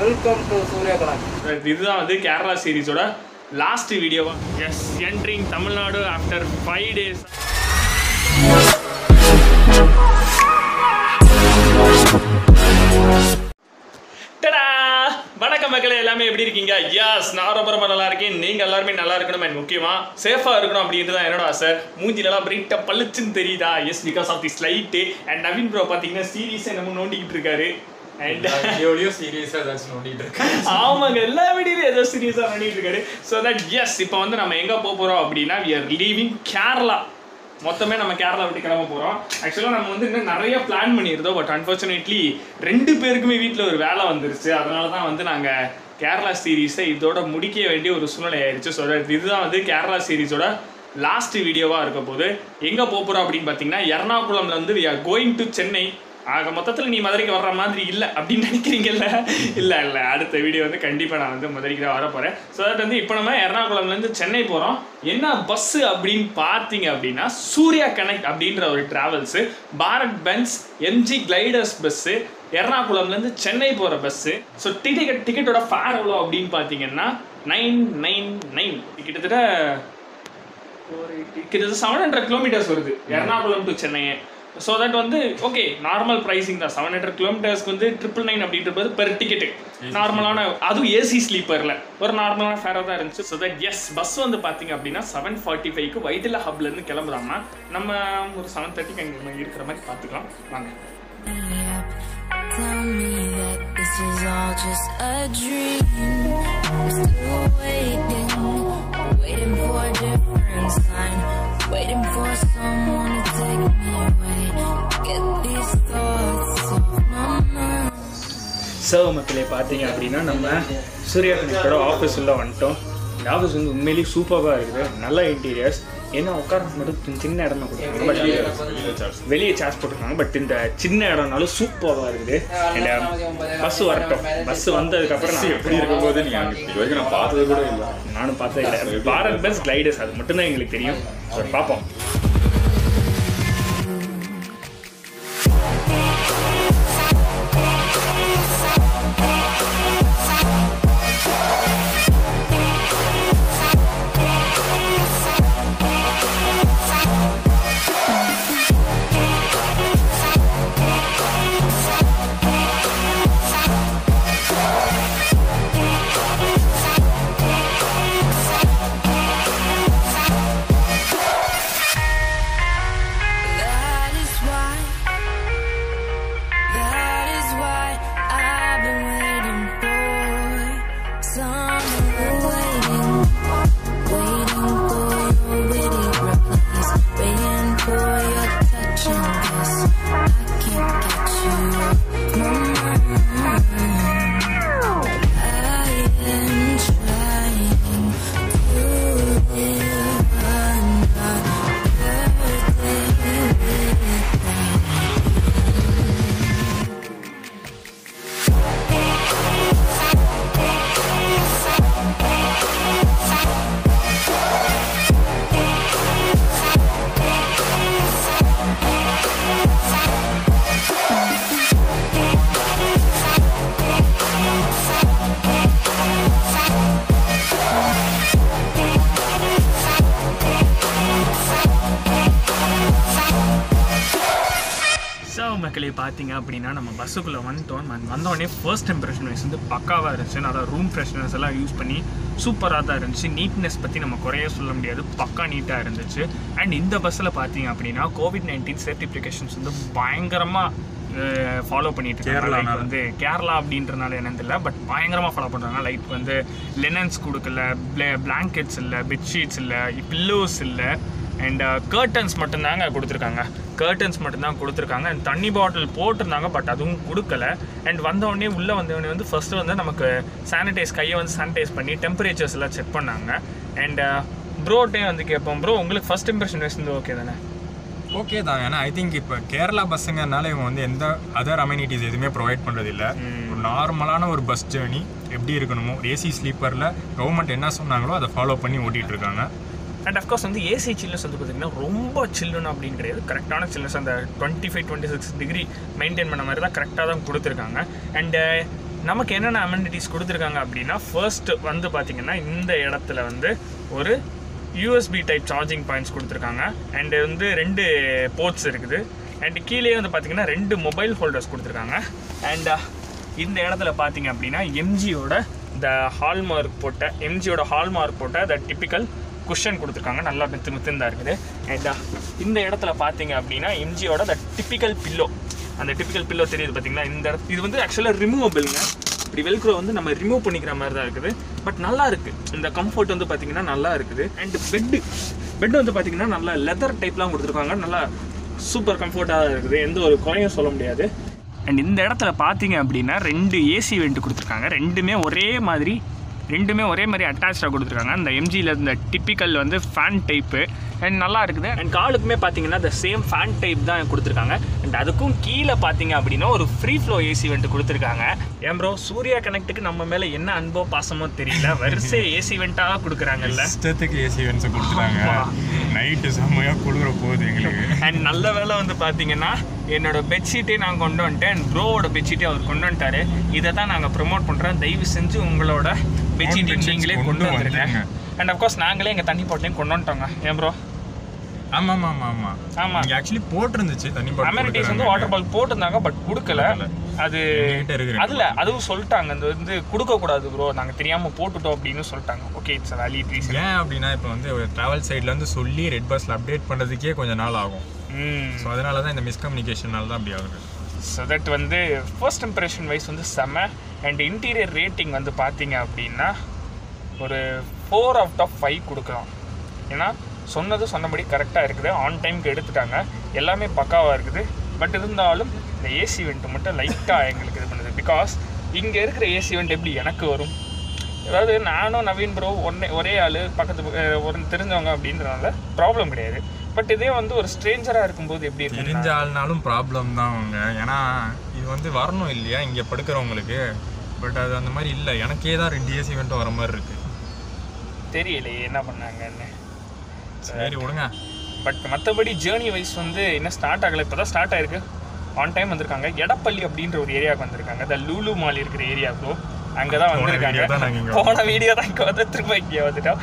Welcome to Surya கணக்கு இதுதான் வந்து கேரளா சீரிஸோட லாஸ்ட் வீடியோவா as entering Tamil Nadu after five days வணக்கம் மக்களே எல்லாமே எப்படி இருக்கீங்க? யாஸ் நான் ரொம்ப ரொம்ப நல்லா இருக்கேன். நீங்க எல்லாருமே நல்லா இருக்கணும் and முக்கியமா சேஃபா இருக்கணும் அப்படின்றது தான் என்னோட ஆசை. மூஞ்சிலலாம் பிரைட்டா பளிச்சுன்னு தெரியுதா? Yes because of the slide and Naveen bro பார்த்தீங்கன்னா சீரியஸா நம்ம நோண்டிக்கிட்டு இருக்காரு. அண்ட் வீடியோலயும் சீரியஸா ஏதாச்சும் நோண்டிட்டு இருக்கேன் ஆமாங்க எல்லா வீடியோலையும் ஏதோ சீரியஸாக பண்ணிட்டு இருக்காரு. ஸோ தட் எஸ் இப்போ வந்து நம்ம எங்கே போக போகிறோம் அப்படின்னா வி ஆர் லீவிங் கேரளா மொத்தமே நம்ம கேரளா விட்டு கிளம்ப போகிறோம் ஆக்சுவலாக நம்ம வந்து இன்னும் நிறைய பிளான் பண்ணியிருந்தோம் பட் அன்ஃபார்ச்சுனேட்லி ரெண்டு பேருக்குமே வீட்டில் ஒரு வேலை வந்துருச்சு. அதனால தான் வந்து நாங்கள் கேரளா சீரீஸை இதோட முடிக்க வேண்டிய ஒரு சூழ்நிலை ஆயிடுச்சு. ஸோ இதுதான் வந்து கேரளா சீரீஸோட லாஸ்ட் வீடியோவாக இருக்க போது எங்கே போக போகிறோம் அப்படின்னு பார்த்தீங்கன்னா எர்ணாகுளம்ல இருந்து we are going to Chennai ஆக மொத்தத்தில் நீ மதுரைக்கு வர்ற மாதிரி இல்லை அப்படின்னு நினைக்கிறீங்கல்ல? இல்லை இல்லை. அடுத்த வீடியோ வந்து கண்டிப்பாக நான் வந்து மதுரைக்கு தான் வர போகிறேன் ஸோ தட் வந்து இப்போ நம்ம எர்ணாகுளம்லேருந்து சென்னை போகிறோம் என்ன பஸ்ஸு அப்படின்னு பார்த்தீங்க அப்படின்னா சூர்யா கனெக்ட் அப்படின்ற ஒரு travels Bharat Benz MG Gliders bus எர்ணாகுளம்லேருந்து Chennai போகிற பஸ்ஸு ஸோ டிக்கெட் டிக்கெட்டோட ஃபேர் எவ்வளோ அப்படின்னு பார்த்தீங்கன்னா நைன் நைன் நைன் கிட்டத்தட்ட ஒரு கிட்டத்தட்ட செவன் ஹண்ட்ரட் கிலோமீட்டர்ஸ் வருது. Ernakulam to Chennai so that வந்து ஓகே நார்மல் ப்ரைஸிங் தான். செவன் ஹண்ட்ரட் கிலோமீட்டர்ஸ்க்கு வந்து ட்ரிபிள் நைன் அப்படின்றது பெர் டிக்கெட்டு நார்மலான அதுவும் ஏசி ஸ்லீப்பரில் ஒரு நார்மலான ஃபேராக தான் இருந்துச்சு. ஸோ தட் எஸ் பஸ் வந்து பார்த்தீங்க அப்படின்னா செவன் ஃபார்ட்டி ஃபைவ்க்கு வைத்தில ஹப்லேருந்து கிளம்புறாங்கன்னா நம்ம ஒரு செவன் தேர்ட்டிக்கு அங்கே இருக்கிற மாதிரி பார்த்துக்கலாம் வாங்க. Tell me that this is all just a dream. I'm still waiting, waiting for a different sign, waiting for someone to take me away. மக்களே பார்த்தீங்க அப்படின்னா நம்ம சூர்யா கனெக்டோட ஆஃபீஸ் உள்ள வந்துட்டோம். இந்த ஆஃபீஸ் வந்து உண்மையிலேயே சூப்பராக இருக்குது. நல்ல இன்டீரியர்ஸ் ஏன்னா உட்காரது மட்டும் சின்ன- இடம் தான் கொடுத்துருக்காங்க பட் வெளியே சார்ஜ் போட்டிருக்காங்க. பட் இந்த சின்ன இடம்னாலும் சூப்பராக இருக்குது. பஸ் வரட்டும். பஸ் வந்ததுக்கப்புறம் நான் எப்படி இருக்கும்போது நீங்க அங்க இது வரைக்கும் நான் பார்த்தது கூட இல்லை. நானும் பார்த்ததே இல்லை பாரத் பஸ் கிளைடர்ஸ் அது மட்டும்தான் எங்களுக்கு தெரியும். பார்ப்போம். பார்த்தீங்க அப்படின்னா நம்ம பஸ்ஸுக்குள்ளே வந்துட்டோம். வந்த- வந்தோடனே ஃபர்ஸ்ட் இம்ப்ரெஷன் வைஸ் வந்து பக்காவாக இருந்துச்சு. நல்லா ரூம் ஃப்ரெஷ்னஸ் எல்லாம் யூஸ் பண்ணி சூப்பராக தான் இருந்துச்சு. நீட்னஸ் பற்றி நம்ம குறைய சொல்ல முடியாது. பக்கா நீட்டாக இருந்துச்சு. அண்ட் இந்த பஸ்ஸில் பார்த்தீங்க அப்படின்னா கோவிட் நைன்டீன் சர்டிஃபிகேஷன்ஸ் வந்து பயங்கரமாக ஃபாலோ பண்ணிட்டு. Like வந்து கேரளா அப்படின்றனால என்னன்னு தெரியல. பட் பயங்கரமாக ஃபாலோ பண்ணுறாங்க லைக் வந்து லெனன்ஸ் கொடுக்கல பிளாங்கெட்ஸ் இல்லை பெட்ஷீட்ஸ் இல்லை பில்லோஸ் இல்லை. அண்ட் கர்டன்ஸ் மட்டும்தாங்க கொடுத்துருக்காங்க. கர்டன்ஸ் மட்டும்தான் கொடுத்துருக்காங்க. அண்ட் தண்ணி பாட்டில் போட்டிருந்தாங்க பட் அதுவும் கொடுக்கல. அண்ட் வந்த உடனே உள்ளே வந்தவொடனே வந்து ஃபர்ஸ்ட் வந்து நமக்கு சானிடைஸ் கையை வந்து சானிடைஸ் பண்ணி டெம்பரேச்சர்ஸ் எல்லாம் செக் பண்ணாங்க. அண்ட் ப்ரோட்டே வந்து கேட்போம். ப்ரோ உங்களுக்கு ஃபர்ஸ்ட் இம்ப்ரெஷன் வந்து ஓகே தானே? ஓகே தான். ஏன்னா ஐ திங்க் இப்போ கேரளா பஸ்ஸுங்கனால இவங்க வந்து எந்த அதர் அமெனிட்டிஸ் எதுவுமே ப்ரொவைட் பண்ணுறது இல்லை ஒரு நார்மலான ஒரு பஸ் ஜேர்னி எப்படி இருக்கணுமோ ஏசி ஸ்லீப்பரில் கவர்மெண்ட் என்ன சொன்னாங்களோ அதை ஃபாலோ பண்ணி ஓட்டிகிட்டு இருக்காங்க. அண்ட் அஃப்கோர்ஸ் வந்து ஏசி சில்னஸ் வந்து பார்த்தீங்கன்னா ரொம்ப சில்லுன்னு அப்படின்னு கிடையாது. கரெக்டான சில்னஸ் அந்த twenty five twenty six degree maintain பண்ண மாதிரி தான் கரெக்டாக தான் கொடுத்துருக்காங்க. அண்டு uh, நமக்கு என்னென்ன அமெனிட்டிஸ் கொடுத்துருக்காங்க அப்படின்னா ஃபர்ஸ்ட் வந்து பார்த்தீங்கன்னா இந்த இடத்துல வந்து ஒரு யூஎஸ்பி டைப் சார்ஜிங் பாயிண்ட்ஸ் கொடுத்துருக்காங்க. அண்டு வந்து ரெண்டு போர்ட்ஸ் இருக்குது. அண்ட் கீழே வந்து பார்த்தீங்கன்னா ரெண்டு மொபைல் ஹோல்டர்ஸ் கொடுத்துருக்காங்க. அண்ட் uh, இந்த இடத்துல பார்த்தீங்க அப்படின்னா எம்ஜியோட இந்த ஹால்மார்க் போட்ட எம்ஜியோட ஹால்மார்க் போட்ட த டிப்பிக்கல் குஷன் கொடுத்துருக்காங்க. நல்லா மெத்து மித்துன்னு தான் இருக்குது. அண்ட் uh, இந்த இடத்துல பார்த்தீங்க அப்படின்னா எம்ஜியோட த டிப்பிக்கல் பில்லோ அந்த டிப்பிக்கல் பில்லோ தெரியுது பார்த்தீங்களா? இந்த இது வந்து ஆக்சுவலாக ரிமூவபிள்ங்க இப்படி வெல்க்ரோ வந்து நம்ம ரிமூவ் பண்ணிக்கிற மாதிரி தான் இருக்குது. பட் நல்லா இருக்குது இந்த கம்ஃபர்ட் வந்து பார்த்தீங்கன்னா நல்லா இருக்குது. அண்ட் பெட்டு பெட் வந்து பார்த்தீங்கன்னா நல்லா லெதர் டைப்லாம் கொடுத்துருக்காங்க. நல்லா சூப்பர் கம்ஃபர்ட்டாக இருக்குது. எந்த ஒரு குறையும் சொல்ல முடியாது. அண்ட் இந்த இடத்துல பார்த்தீங்க அப்படின்னா ரெண்டு ஏசி வெண்ட் கொடுத்துருக்காங்க. ரெண்டுமே ஒரே மாதிரி ரெண்டுமே ஒரே மாதிரி அட்டாச்சாக கொடுத்துருக்காங்க. அந்த எம்ஜியில் இந்த டிப்பிக்கல் வந்து ஃபேன் டைப்பு அண்ட் நல்லா இருக்குது. அண்ட் காலுக்குமே பார்த்தீங்கன்னா இந்த சேம் ஃபேன் டைப் தான் கொடுத்துருக்காங்க. அண்ட் அதுக்கும் கீழே பார்த்தீங்க அப்படின்னா ஒரு ஃப்ரீ ஃப்ளோ ஏசி வெண்ட் கொடுத்துருக்காங்க. ஏன் ப்ரோ சூர்யா கனெக்ட்டுக்கு நம்ம மேலே என்ன அன்போ பாசமோ தெரியல. வரிசை ஏசி வெண்ட்டாக கொடுக்குறாங்கல்ல. இஷ்டத்துக்கு ஏசி கொடுத்துட்டாங்க ஆமா. நைட்டு செம்மையா குளிர போகுது எங்களுக்கு. அண்ட் நல்ல வேலை வந்து பார்த்தீங்கன்னா என்னோட பெட்ஷீட்டே நான் கொண்டு வந்துட்டேன். ப்ரோவோட பெட்ஷீட்டே அவர் கொண்டு வந்துட்டாரு. இதை தான் நாங்கள் ப்ரொமோட் பண்ணுறோம் தயவு செஞ்சு உங்களோட பெட்ஷீட் bedsheets நீங்களே கொண்டு வந்துருங்க. அண்ட் அஃப்கோர்ஸ் நாங்களே எங்கள் தண்ணி போட்டையும் கொண்டு வந்துட்டோங்க. ஏன் ப்ரோ ஆமா ஆமா. ஆமா ஆமா ஆமா. ஆக்சுவலி போட்டிருந்துச்சு தண்ணி பாட்டில் அமெனிட்டிஸ் வந்து வாட்டர் பால் போட்டிருந்தாங்க பட் கொடுக்கல. அது அதுல அதுவும் சொல்லிட்டாங்க. இந்த வந்து கொடுக்க கூடாது ப்ரோ நாங்க தெரியாம போட்டுட்டோம் அப்படின்னு சொல்லிட்டாங்க. ஓகே இட்ஸ் வேலிட் ரீசன் ஏன் அப்படின்னா இப்போ வந்து டிராவல் சைட்ல இருந்து சொல்லி ரெட் பஸ்ல அப்டேட் பண்றதுக்கே கொஞ்சம் நாள் ஆகும். ஸோ அதனால தான் இந்த மிஸ்கம்யூனிகேஷனால தான் அப்படி ஆகுது. ஸோ தட் வந்து ஃபர்ஸ்ட் இம்ப்ரெஷன் வைஸ் வந்து செம. அண்ட் இன்டீரியர் ரேட்டிங் வந்து பார்த்தீங்க அப்படின்னா ஒரு ஃபோர் அவுட் ஆஃப் ஃபைவ் கொடுக்கலாம். ஏன்னா சொன்னது சொன்னபடி கரெக்டாக இருக்குது. ஆன் டைம்க்கு எடுத்துட்டாங்க. எல்லாமே பக்காவாக இருக்குது. பட் இருந்தாலும் இந்த ஏசி வெண்ட் மட்டும் லைட்டாக எங்களுக்கு இது பண்ணுது. பிகாஸ் இங்கே இருக்கிற ஏசி வெண்ட் எப்படி எனக்கு வரும்? அதாவது நானும் நவீன் ப்ரோ ஒன்னே ஒரே ஆள் பக்கத்து ஒரு தெரிஞ்சவங்க அப்படின்றனால ப்ராப்ளம் கிடையாது. பட் இதே வந்து ஒரு ஸ்ட்ரேஞ்சராக இருக்கும்போது எப்படி தெரிஞ்ச ஆள்னாலும் ப்ராப்ளம் தான் அவங்க ஏன்னா இது வந்து வரணும் இல்லையா? இங்கே படுக்கிறவங்களுக்கு. பட் அது அந்த மாதிரி இல்லை. எனக்கே தான் ரெண்டு ஏசி வெண்ட்டும் வர மாதிரி இருக்கு. தெரியலையே என்ன பண்ணாங்கன்னு. சரி விடுங்க. பட் மற்றபடி ஜேர்னி வைஸ் வந்து இன்னும் ஸ்டார்ட் ஆகலை. இப்போ தான் ஸ்டார்ட் ஆயிருக்கு. ஆன் டைம் வந்திருக்காங்க. எடப்பள்ளி அப்படின்ற ஒரு ஏரியாவுக்கு வந்திருக்காங்க. இந்த லூலு மால் இருக்கிற ஏரியாவுக்கு அங்கே தான் வந்திருக்காங்க போன வீடியோ தான் இங்கே வந்து திரும்ப இங்கே வந்துட்டோம்.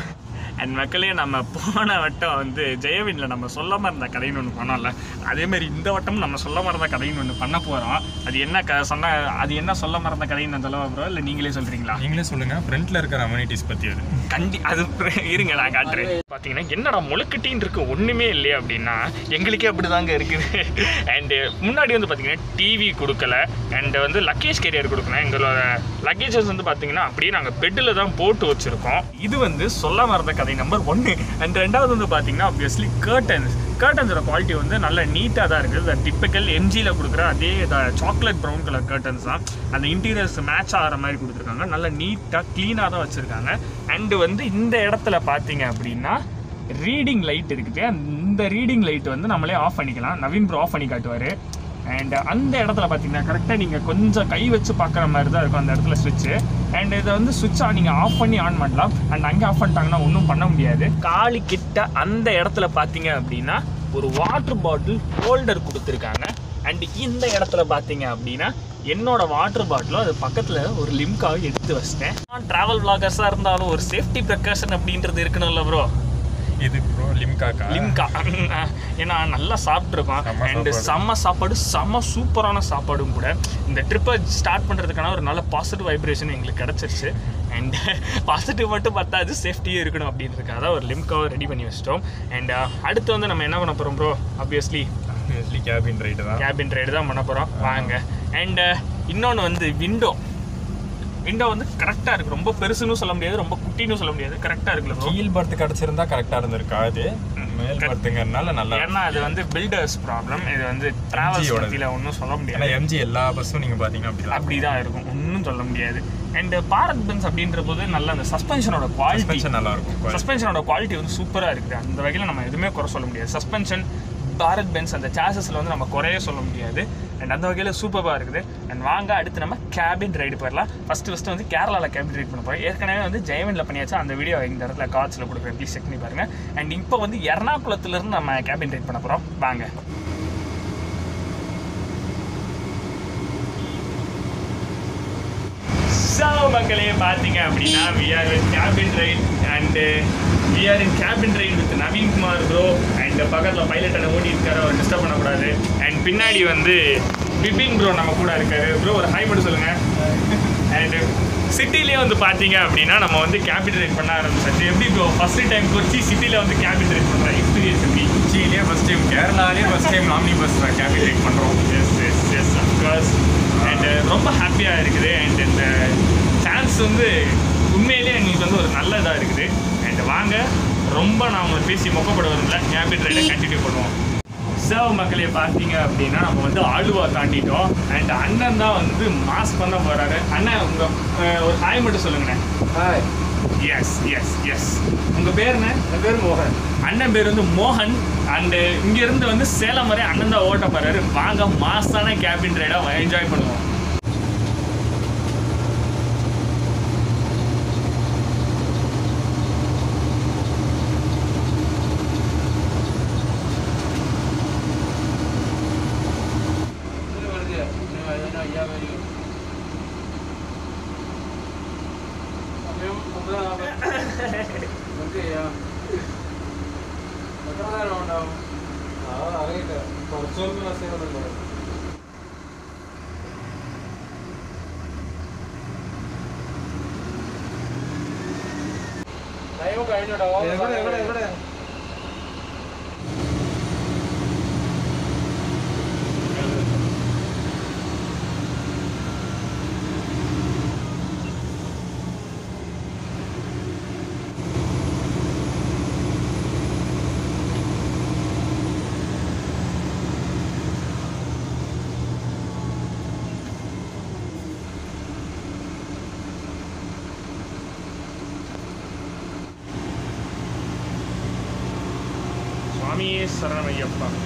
அண்ட் மக்களே நம்ம போன வட்டம் வந்து ஜெயவின்ல நம்ம சொல்லாம இருந்த கதைன்னு ஒன்று பண்ணோம்ல அதே மாதிரி இந்த வட்டம் நம்ம சொல்ல மறந்த கதைன்னு ஒன்று பண்ண போகிறோம் அது என்ன க சொன்ன அது என்ன சொல்ல மறந்த கதைன்னு சொல்லவா ப்ரோ இல்லை நீங்களே சொல்கிறீங்களா நீங்களே சொல்லுங்க. ஃப்ரண்ட்ல இருக்கிற அம்யூனிட்டிஸ் பத்தி அது. கண்டி அது இருங்க நான் காட்டுறேன். பார்த்தீங்கன்னா என்னடா முழுக்கட்டின்னு இருக்கு ஒன்றுமே இல்லையா அப்படின்னா எங்களுக்கே அப்படிதாங்க இருக்குது. அண்டு முன்னாடி வந்து பார்த்தீங்கன்னா டிவி கொடுக்கல. அண்ட் வந்து லக்கேஜ் கேரியர் கொடுக்கணும் எங்களோட லக்கேஜஸ் வந்து பார்த்தீங்கன்னா அப்படியே நாங்கள் பெட்டில் தான் போட்டு வச்சுருக்கோம். இது வந்து சொல்ல மறந்த கதை நம்பர் ஒன்று அண்ட் ரெண்டாவது வந்து பார்த்தீங்கன்னா ஆப்வியஸ்லி கர்டன்ஸ் கர்டன்ஸோட குவாலிட்டி வந்து நல்ல நீட்டாக தான் இருக்குது. டிப்பிக்கல் எம்ஜியில் கொடுக்குற அதே சாக்லேட் ப்ரௌன் கலர் கர்டன்ஸ் தான். அந்த இன்டீரியர்ஸ் மேட்ச் ஆகிற மாதிரி கொடுத்துருக்காங்க. நல்ல நீட்டாக க்ளீனாக தான் வச்சுருக்காங்க. அண்டு வந்து இந்த இடத்துல பார்த்தீங்க அப்படின்னா ரீடிங் லைட் இருக்குது. இந்த ரீடிங் லைட் வந்து நம்மளே ஆஃப் பண்ணிக்கலாம். நவீன் ப்ரோ ஆஃப் பண்ணி காட்டுவார். அண்ட் uh, அந்த இடத்துல பார்த்தீங்கன்னா கரெக்டாக நீங்கள் கொஞ்சம் கை வச்சு பார்க்குற மாதிரி தான் இருக்கும் அந்த இடத்துல சுவிட்சு அண்ட் இதை வந்து சுவிட்சை நீங்கள் ஆஃப் பண்ணி ஆன் பண்ணலாம். அண்ட் அங்கே ஆஃப் பண்ணிட்டாங்கன்னா ஒன்றும் பண்ண முடியாது. காலி கிட்ட அந்த இடத்துல பார்த்தீங்க அப்படின்னா ஒரு வாட்டர் பாட்டில் ஹோல்டர் கொடுத்துருக்காங்க. அண்ட் இந்த இடத்துல பார்த்தீங்க அப்படின்னா என்னோட வாட்டர் பாட்டிலும் அது பக்கத்தில் ஒரு லிம்காக எடுத்து வச்சிட்டேன். நான் ட்ராவல் விளாகர்ஸாக இருந்தாலும் ஒரு சேஃப்டி ப்ரிகாஷன் அப்படின்றது இருக்கணும்ல ப்ரோ இது லிம்காக்கா லிம்கா ஏன்னா நல்லா சாப்பிட்ருக்கோம் செம்ம அண்ட். செம்ம சாப்பாடு செம்ம சூப்பரான சாப்பாடும் கூட. இந்த ட்ரிப்பை ஸ்டார்ட் பண்ணுறதுக்கான ஒரு நல்ல பாசிட்டிவ் வைப்ரேஷன் எங்களுக்கு கிடச்சிருச்சு. அண்ட் பாசிட்டிவ் மட்டும் பத்தாது சேஃப்டியும் இருக்கணும் அப்படின்றதுக்காக ஒரு லிம்காவை ரெடி பண்ணி வச்சிட்டோம். அண்ட் அடுத்து வந்து நம்ம என்ன பண்ண போகிறோம் bro obviously obviously cabin ride தான். கேபின் ரைடு தான் பண்ண போகிறோம் வாங்க. அண்ட் இன்னொன்று வந்து விண்டோ விண்டோ வந்து கரெக்டாக இருக்குது ரொம்ப பெருசுன்னு சொல்ல முடியாது ரொம்ப குட்டின்னு சொல்ல முடியாது. கரெக்டாக இருக்குல்ல bro? கீழ் பர்த் கிடைச்சிருந்தா கரெக்டா இருந்திருக்கா அது? மேல் பர்த்துங்கிறதுனால நல்லா ஏன்னா அது வந்து பில்டர்ஸ் ப்ராப்ளம் இது வந்து டிராவல்ஸ். பற்றியில் ஒன்றும் சொல்ல முடியாது. எம்ஜி எல்லா பஸ்ஸும் நீங்க பாத்தீங்கன்னா அப்படிதான் அப்படிதான் இருக்கும். ஒன்றும் சொல்ல முடியாது. அண்ட் பாரத் பென்ஸ் அப்படின்ற போது நல்ல அந்த சஸ்பென்ஷனோட குவாலிட்டி நல்லா இருக்கும். சஸ்பென்ஷனோட குவாலிட்டி வந்து சூப்பராக இருக்குது. அந்த வகையில் நம்ம எதுவுமே குறை சொல்ல முடியாது. சஸ்பென்ஷன் பாரத் பென்ஸ் அந்த சாசஸில் வந்து நம்ம குறைய சொல்ல முடியாது. அண்ட் அந்த வகையில் சூப்பராக இருக்குது. அண்ட் வாங்க அடுத்து நம்ம கேபின் ரைடு போயிடலாம். ஃபஸ்ட்டு ஃபஸ்ட்டு வந்து கேரளாவில் கேபின் ரைட் பண்ண போகிறோம் ஏற்கனவே வந்து ஜெயவனில் பண்ணியாச்சு. அந்த வீடியோ இந்த இடத்துல காட்சியில் கொடுக்குறேன். ப்ளீஸ் செக் பண்ணி பாருங்கள் அண்ட் இப்போ வந்து எர்ணாகுளத்துலேருந்து நம்ம கேபின் ரைட் பண்ண போகிறோம் வாங்க. மக்களே பார்த்தீங்க அப்படின்னா we are with cabin ride and we are in cabin ride with Naveen Kumar bro and பக்கத்தில் பைலட் அண்ணன் ஓட்டி இருக்காரு. அவர் டிஸ்டர்ப் பண்ணக்கூடாது. அண்ட் பின்னாடி வந்து பிபின் ப்ரோ நம்ம கூட இருக்காரு. ப்ரோ ஒரு ஹாய் மட்டும் சொல்லுங்கள் அண்ட் சிட்டிலேயே வந்து பார்த்தீங்க அப்படின்னா நம்ம வந்து கேபின் ரைட் பண்ண ஆரம்பிச்சாச்சு. எப்படி ப்ரோ ஃபஸ்ட்டு டைம் கொச்சி சிட்டியில் வந்து கேபின் ரைட் பண்ணுற எக்ஸ்பீரியன்ஸ் எப்படி? கொச்சியிலேயே ஃபஸ்ட் டைம் கேரளாலேயே ஃபஸ்ட் டைம் நாமினி பஸ் கேபின் ரைட் பண்ணுறோம் yes yes yes of course and ரொம்ப ஹாப்பியாக இருக்குது. அண்ட் இந்த சான்ஸ் வந்து உண்மையிலேயே எங்களுக்கு வந்து ஒரு நல்ல இதாக இருக்குது. அண்ட் வாங்க. ரொம்ப நான் உங்களை பேசி மொக்கப்படுவதில்லை கேபின் ரைடை கண்டினியூ பண்ணுவோம் சர்வ் மக்களே பார்த்தீங்க அப்படின்னா நம்ம வந்து ஆலுவா தாண்டிட்டோம். அண்ட் அண்ணன் தான் வந்து மாஸ்க் பண்ண போகிறாரு அண்ணன் உங்கள் ஒரு ஹாய் மட்டும் சொல்லுங்கண்ணே ஹாய் எஸ் எஸ் எஸ் உங்கள் பேர் என்ன? என் பேர் மோகன். அண்ணன் பேர் வந்து மோகன். அண்டு இங்கேருந்து வந்து சேலம் வரை அண்ணன் தான் ஓட்ட போறாரு. வாங்க மாசான கேபின் ரைடாக என்ஜாய் பண்ணுவோம். അറിയില്ല കുറച്ചൊന്നും മെസ്സേജ് ടൈം കഴിഞ്ഞോട്ടോ sararım yapmam.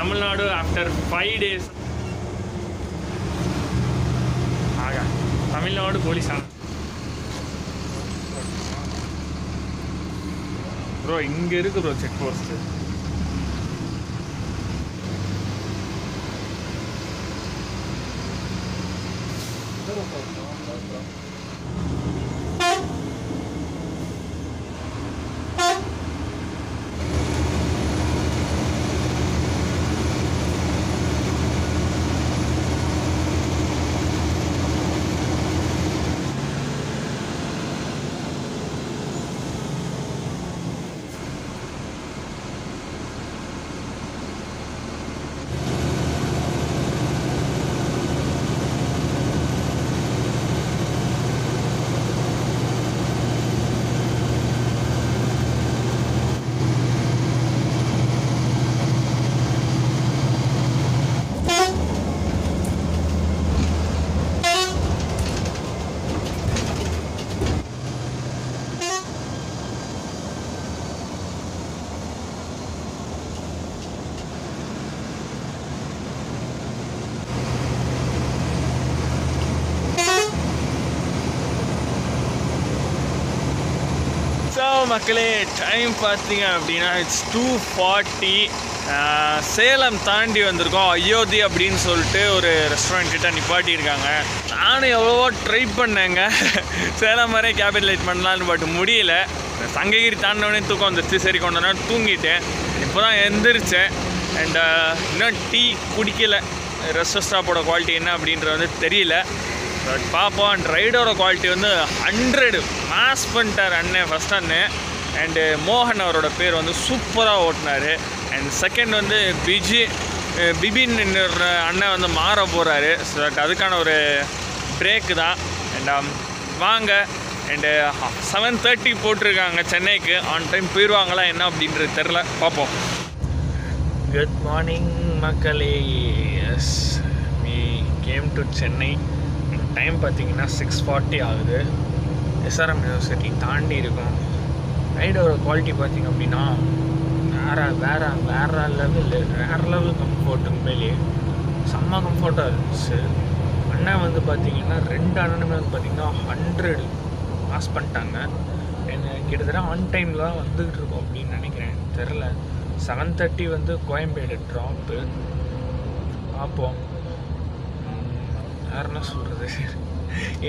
Tamil Nadu after five days ஆகா தமிழ்நாடு போலீஸ் ப்ரோ இங்கே இருக்கு ப்ரோ செக் போஸ்ட்டு ஸோ மக்களே டைம் பார்த்தீங்க அப்படின்னா இட்ஸ் டூ ஃபார்ட்டி சேலம் தாண்டி வந்திருக்கோம் அயோத்தி அப்படின்னு சொல்லிட்டு ஒரு ரெஸ்டாரண்ட் கிட்ட நிப்பாட்டியிருக்காங்க. நானும் எவ்வளவோ ட்ரை பண்ணேங்க. சேலம் வரை கேபிடலைட் பண்ணலான்னு பட் முடியல. சங்ககிரி தாண்டினோடனே தூக்கம் வந்துருச்சு. சரி கொண்ட நேரம் தூங்கிட்டேன். இப்போ தான் எந்திரிச்சேன் அண்ட் இன்னும் டீ குடிக்கல. ரெஸ்ட் ஸ்டாப்போட குவாலிட்டி என்ன அப்படின்றது வந்து தெரியல. பட் பார்ப்போம் அண்ட் ரைடோட குவாலிட்டி வந்து ஹண்ட்ரடு மாஸ் பண்ணிட்டார் அண்ணன் ஃபஸ்ட் அண்ணன் அண்டு மோகன் அவரோட பேர் வந்து சூப்பராக ஓட்டினார். அண்ட் செகண்ட் வந்து பிஜி பிபின் அண்ணன் வந்து மாற போகிறாரு ஸோ அதுக்கான ஒரு பிரேக்கு தான். அண்ட் um, வாங்க. அண்டு செவன் தேர்ட்டி போட்டிருக்காங்க சென்னைக்கு. ஆன் டைம் போயிடுவாங்களா என்ன அப்படின்றது தெரில பார்ப்போம். குட் மார்னிங் மக்களே. Yes we came to Chennai time பார்த்தீங்கன்னா சிக்ஸ் ஃபார்ட்டி ஆகுது. எஸ்ஆர்எம் யூனிவர்சிட்டி தாண்டி இருக்கும். ரைடோட குவாலிட்டி பார்த்தீங்க அப்படின்னா வேற வேற வேற லெவல் வேற லெவல் கம்ஃபோர்ட் உண்மையிலேயே செம்ம கம்ஃபர்ட்டாக இருந்துச்சு. அண்ணன் வந்து பார்த்தீங்கன்னா ரெண்டு அண்ணனுமே வந்து பார்த்தீங்கன்னா ஹண்ட்ரட் பாஸ் பண்ணிட்டாங்க. என்ன கிட்டத்தட்ட ஆன் டைமில் தான் வந்துக்கிட்டு இருக்கோம் அப்படின்னு நினைக்கிறேன். தெரில செவன் தேர்ட்டி வந்து கோயம்பேடு ட்ராப்பு பார்ப்போம். வேற என்ன சொல்கிறது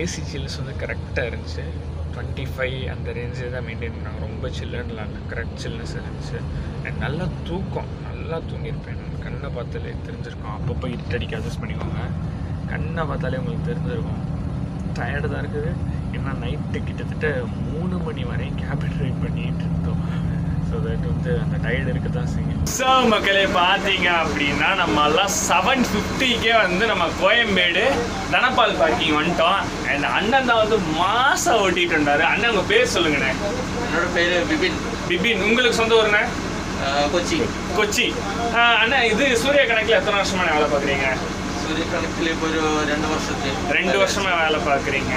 ஏசி சில்ஸ் வந்து கரெக்டாக இருந்துச்சு. டுவெண்ட்டி ஃபைவ் அந்த ரேஞ்சு தான் மெயின்டைன் பண்ணாங்க. ரொம்ப சில்லுன்னு இல்லை கரெக்ட் சில்னஸ் இருந்துச்சு. அண்ட் நல்லா தூக்கம். நல்லா தூங்கியிருப்பேன். கண்ணை பார்த்தாலே தெரிஞ்சிருக்கும். அப்பப்போ இருட்டடிக்க அட்ஜஸ்ட் பண்ணிக்கோங்க. கண்ணை பார்த்தாலே உங்களுக்கு தெரிஞ்சிருக்கும். டயர்டு தான் இருக்குது. ஏன்னா நைட்டு கிட்டத்தட்ட மூணு மணி வரையும் கேபின் ரைட் பண்ணிகிட்டு இருந்தோம். ஸோ தட் வந்து அந்த டயர்டு இருக்க தான் செய்யும். ஸோ மக்களே பார்த்தீங்க அப்படின்னா நம்ம எல்லாம் செவன் ஃபிஃப்டிக்கே வந்து நம்ம கோயம்பேடு தனபால் பார்க்கிங் வந்துட்டோம். அண்ட் அண்ணன் தான் வந்து மாசா ஓட்டிட்டு இருந்தாரு. அண்ணன் உங்க பேர் சொல்லுங்கண்ணே. என்னோட பேரு பிபின். பிபின் உங்களுக்கு சொந்த ஊருண்ணே? கொச்சி. கொச்சி. அண்ணா இது சூரிய கணக்கில் எத்தனை வருஷமா வேலை பார்க்குறீங்க? சூரியகணக்கில் இப்போ ஒரு ரெண்டு வருஷத்துக்கு. ரெண்டு வருஷமா வேலை பார்க்குறீங்க.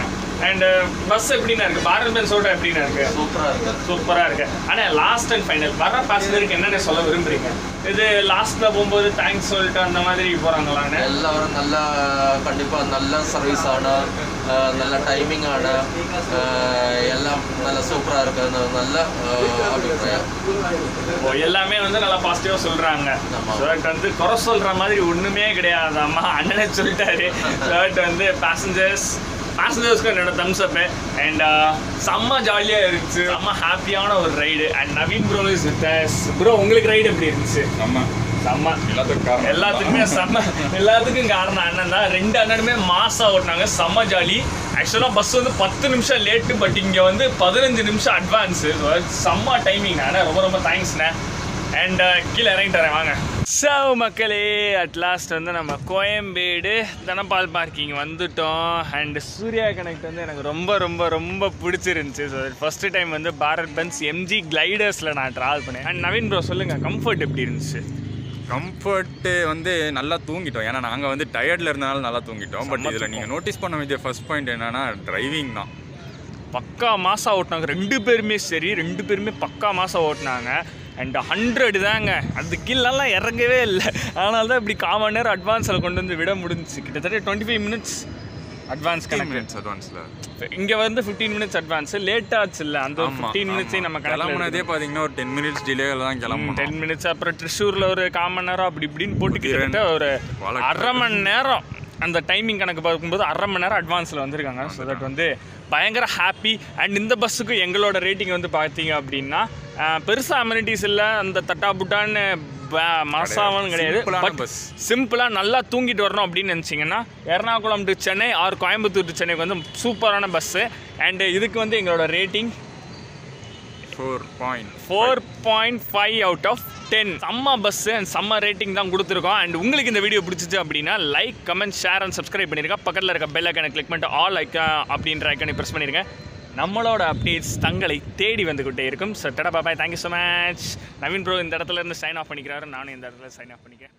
அண்ட் பஸ் uh, எப்படின்னா இருக்கு? பாரத் பென்ஸோட எப்படின்னா இருக்கு? சூப்பராக இருக்கு. சூப்பராக இருக்கு. ஆனால் லாஸ்ட் அண்ட் ஃபைனல் வர பேசஞ்சருக்கு என்னென்ன சொல்ல விரும்புறீங்க? இது லாஸ்ட்ல போகும்போது தேங்க்ஸ் சொல்லிட்டு அந்த மாதிரி போறாங்களான்னு எல்லாரும் நல்லா கண்டிப்பா நல்ல சர்வீஸ் ஆனா நல்ல டைமிங் ஆனா எல்லாம் நல்ல சூப்பரா இருக்கு நல்ல அபிப்பிராயம். எல்லாமே வந்து நல்லா பாசிட்டிவா சொல்றாங்க. ஷர்ட் வந்து குறை சொல்ற மாதிரி ஒண்ணுமே கிடையாதாம்மா. அண்ணனே சொல்லிட்டாரு. ஷர்ட் வந்து பேசஞ்சர்ஸ் பேசஞ்சர்ஸ்க்கு என்னோட தம்ஸ் அப் அண்ட் செம்ம ஜாலியா இருந்துச்சு. செம்ம ஹாப்பியான ஒரு ride and Naveen bro is with bro உங்களுக்கு ரைடு எப்படி இருந்துச்சு? நம்ம செம்ம. எல்லாத்துக்கும் எல்லாத்துக்குமே செம்ம. எல்லாத்துக்கும் காரணம் அண்ணன் தான். ரெண்டு அண்ணனுமே மாசா ஓட்டினாங்க. செம்ம ஜாலி ஆக்சுவலாக பஸ் வந்து பத்து நிமிஷம் லேட்டு பட் இங்கே வந்து பதினஞ்சு நிமிஷம் அட்வான்ஸு செம்ம டைமிங் அண்ணா ரொம்ப ரொம்ப தேங்க்ஸ்ண்ணே அண்ட் கீழே இறங்கிட்டு வரேன். வாங்க. ஸோ மக்களே அட் லாஸ்ட் வந்து நம்ம கோயம்பேடு தனபால் பார்க்கிங் வந்துட்டோம். அண்ட் சூர்யா கனெக்ட் வந்து எனக்கு ரொம்ப ரொம்ப ரொம்ப பிடிச்சிருந்துச்சு. ஸோ ஃபர்ஸ்ட் டைம் வந்து பாரத் பென்ஸ் எம்ஜி கிளைடர்ஸில் நான் ட்ராவல் பண்ணேன். அண்ட் நவீன் ப்ரோ சொல்லுங்கள் கம்ஃபர்ட் எப்படி இருந்துச்சு? கம்ஃபர்ட்டு வந்து நல்லா தூங்கிட்டோம். ஏன்னா நாங்கள் வந்து டயர்டில் இருந்தனால நல்லா தூங்கிட்டோம். பட் இதில் நீங்கள் நோட்டீஸ் பண்ண வேண்டிய ஃபர்ஸ்ட் பாயிண்ட் என்னன்னா டிரைவிங் தான். பக்கா மாசா ஓட்டினாங்க. ரெண்டு பேருமே சரி ரெண்டு பேருமே பக்கா மாசா ஓட்டினாங்க. அண்ட் ஹண்ட்ரட் தாங்க. அது கீழெல்லாம் இறங்கவே இல்லை. அதனால தான் இப்படி காமன் நேரம் அட்வான்ஸில் கொண்டு வந்து விட முடிஞ்சுச்சு. கிட்டத்தட்ட twenty five minutes advance minutes அட்வான்ஸில் இங்கே வந்து ஃபிஃப்டீன் மினிட்ஸ் அட்வான்ஸ் லேட் ஆச்சு இல்லை அந்த ஃபிஃப்டீன் மினிட்ஸையும் நம்ம கிளம்புனதே பார்த்தீங்கன்னா ஒரு டென் மினிட்ஸ் டிலேவில் தான் கிளம்பணும். டென் மினிட்ஸ் அப்புறம் ட்ரிஷூரில் ஒரு கால் மணி நேரம் அப்படி இப்படின்னு போட்டு கிட்டத்தட்ட ஒரு. அரை மணி நேரம் அந்த டைமிங் கணக்கு பார்க்கும்போது அரை மணி நேரம் அட்வான்ஸில் வந்திருக்காங்க. ஸோ தட் வந்து பயங்கர ஹாப்பி அண்ட் இந்த பஸ்ஸுக்கு எங்களோட ரேட்டிங் வந்து பார்த்தீங்க அப்படின்னா பெருசாக அமெனிட்டிஸ் இல்லை. அந்த தட்டா புட்டான்னு மசாவும் கிடையாது. பட். சிம்பிளாக நல்லா தூங்கிட்டு வரணும் அப்படின்னு நினச்சிங்கன்னா Ernakulam to Chennai or Coimbatore to சென்னைக்கு வந்து சூப்பரான பஸ்ஸு அண்டு இதுக்கு வந்து எங்களோட rating four point four point five out of ten செம்ம பஸ்ஸு அண்ட் செம்ம ரேட்டிங் தான் கொடுத்துருக்கோம். அண்ட் உங்களுக்கு இந்த வீடியோ பிடிச்சிச்சு அப்படின்னா like comment share and subscribe பண்ணிருங்க. பக்கத்தில் இருக்க பெல் ஐக்கனை கிளிக் பண்ணிட்டு ஆல் ஐக்கா அப்படின்ற ஐக்கனை ப்ரெஸ் பண்ணிருங்க. நம்மளோட அப்டேட்ஸ் தங்களை தேடி வந்துக்கிட்டே இருக்கும். So tata bye bye thank you so much Naveen bro இந்த இடத்துல இருந்து சைன் ஆஃப் பண்ணிக்கிறாரு. நானும் இந்த இடத்துல சைன் ஆஃப் பண்ணிக்கிறேன்.